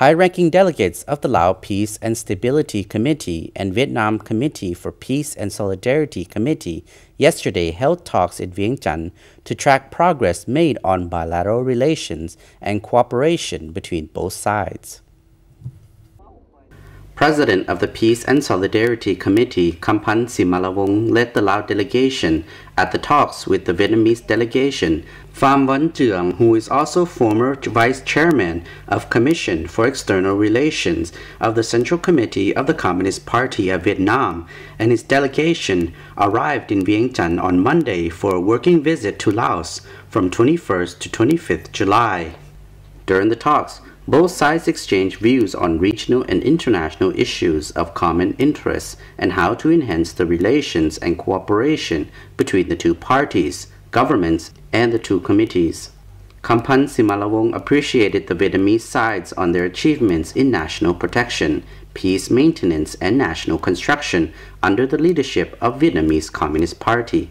High ranking delegates of the Lao Peace and Stability Committee and Vietnam Committee for Peace and Solidarity Committee yesterday held talks in Vientiane to track progress made on bilateral relations and cooperation between both sides. President of the Peace and Solidarity Committee, Khamphanh Simmalavong, led the Lao delegation at the talks with the Vietnamese delegation. Pham Van Truong, who is also former vice chairman of Commission for External Relations of the Central Committee of the Communist Party of Vietnam, and his delegation arrived in Vientiane on Monday for a working visit to Laos from 21st to 25th July. During the talks, both sides exchanged views on regional and international issues of common interest and how to enhance the relations and cooperation between the two parties, governments, and the two committees. Khamphanh Simmalavong appreciated the Vietnamese sides on their achievements in national protection, peace maintenance, and national construction under the leadership of Vietnamese Communist Party.